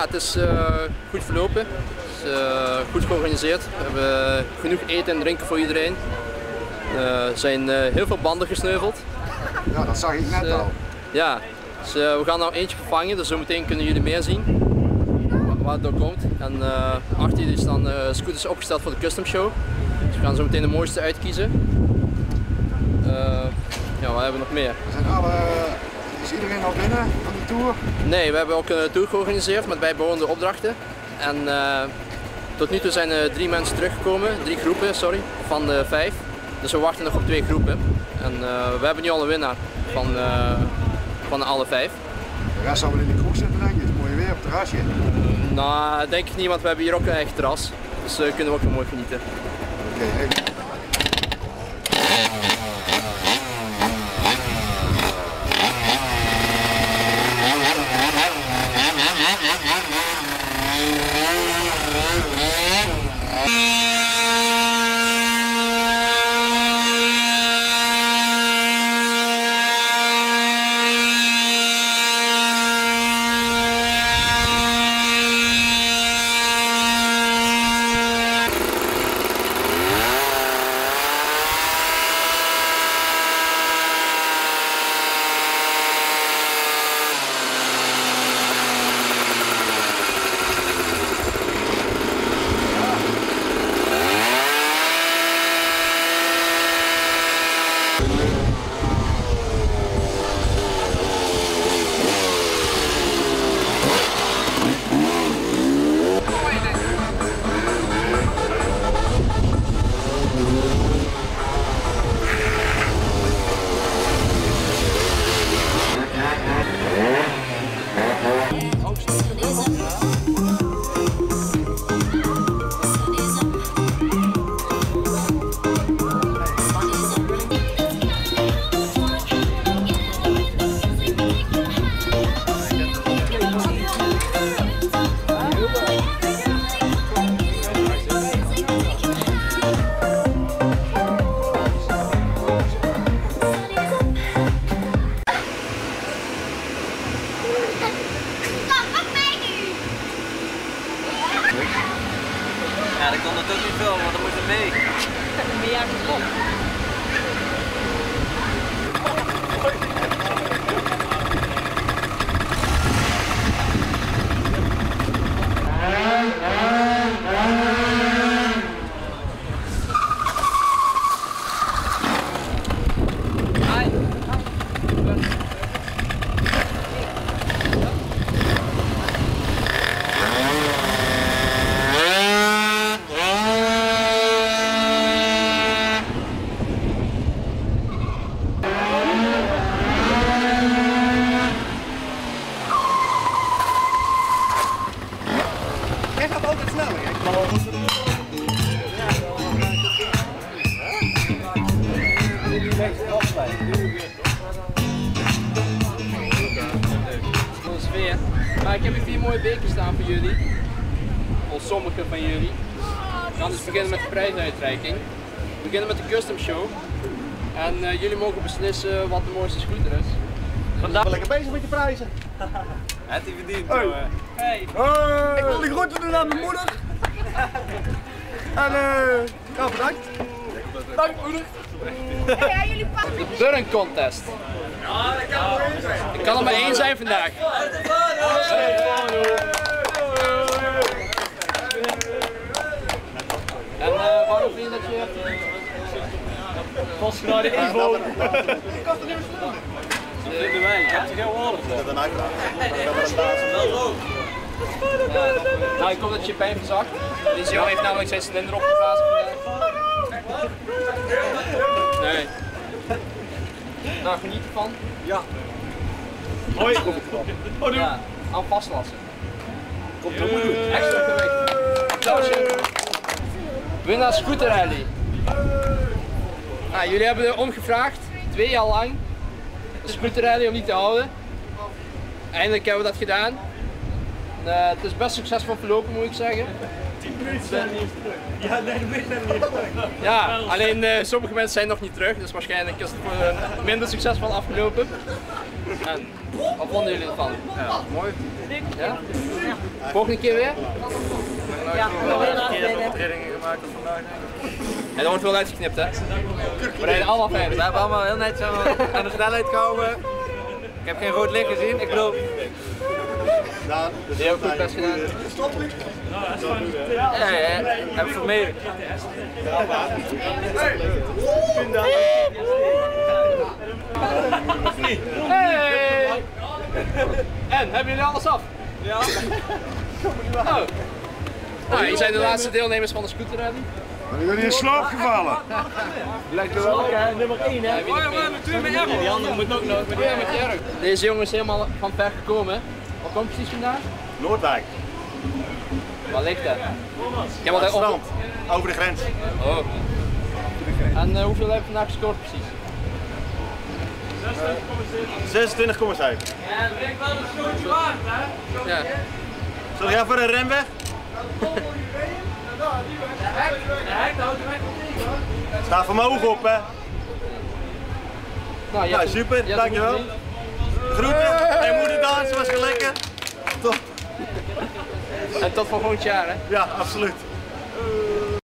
Ja, het is eh, goed verlopen. Het is eh, goed georganiseerd. We hebben genoeg eten en drinken voor iedereen. Er zijn eh, heel veel banden gesneuveld. Ja, dat zag ik net Eh, al. ja, dus, eh, we gaan nou eentje vervangen, dus zometeen kunnen jullie meer zien wa- waar het door komt. En eh, achter jullie staan eh, scooters opgesteld voor de custom show. Dus we gaan zo meteen de mooiste uitkiezen. Eh, ja, wat hebben we nog meer? Zijn alle, is iedereen al binnen van de tour? Nee, we hebben ook een tour georganiseerd met bijbehorende opdrachten. En eh, tot nu toe zijn er drie mensen teruggekomen, drie groepen, sorry, van de vijf. Dus we wachten nog op twee groepen. En eh, we hebben nu al een winnaar van, eh, van alle vijf. De rest zal wel in de kroeg zitten denk ik. Het is mooi weer op het terrasje. Nou, denk ik niet, want we hebben hier ook een eigen terras. Dus kunnen we ook heel mooi genieten. Oké, even. Ja, Sfeer. Maar ik heb hier vier mooie bekers staan voor jullie. Voor sommigen van jullie. Gaan dus beginnen met de prijsuitreiking. We beginnen met de custom show. En eh, jullie mogen beslissen wat de mooiste scooter is. Vandaag lekker bezig met je prijzen. Het hij verdiend, Hey. jongen. Hey! Ik wil die groeten doen aan mijn moeder. En eh, ja, bedankt. Dank moeder. De burn contest. Ik kan er maar één zijn vandaag. En eh waarom vind je dat je... Vastgenaarde info. Dat vinden wij. Je hebt er geen woorden voor. Nou, ik hoop dat je pijn verzacht. Deze jongen heeft namelijk zijn cilinder opgeblazen. Nee. Nou, geniet ervan. Hoi. Ja, aan vastlassen. Komt er goed. Extra gewicht. Applausje. Winnaar Scooter Rally. Nou, jullie hebben erom gevraagd, twee jaar lang, een Scooter Rally om niet te houden. Eindelijk hebben we dat gedaan. Eh, het is best succesvol verlopen moet ik zeggen. Ja, nee, de zijn niet terug. Ja, alleen eh, sommige mensen zijn nog niet terug, dus waarschijnlijk is het voor een minder succesvol afgelopen. En wat vonden jullie ervan? Ja, mooi. Ja? Volgende keer weer? Ja, Trainingen gemaakt vandaag. En dan wordt wel uitgeknipt hè? We rijden allemaal veilig. We hebben allemaal heel netjes aan- aan de snelheid gehouden. Ik heb geen rood licht gezien. Ik bedoel, Daan, dus Heel goed best gedaan. ja, ja, ja, heb ik vermeden. Hey! En, hebben jullie alles af? Ja. Oh. Nou, hier zijn de laatste deelnemers van de scooterrally. Zijn jullie in slaap gevallen? Nummer 1 hè. Oh ja, maar natuurlijk met Die andere moet ook nog. Ja, met Jörg. Deze jongen is helemaal van ver gekomen. Wat komt precies vandaan? Noordwijk, Waar ligt dat? Heb altijd strand, over de grens. Oh. En eh, hoeveel heb je vandaag gescoord precies? 26,7. Ja. Zal jij voor een remweg? Sta ogen op, hè? Nou, Ja, super, dankjewel. Groeten. En moeder dansen was lekker. Top. En tot volgend jaar hè. Ja, absoluut.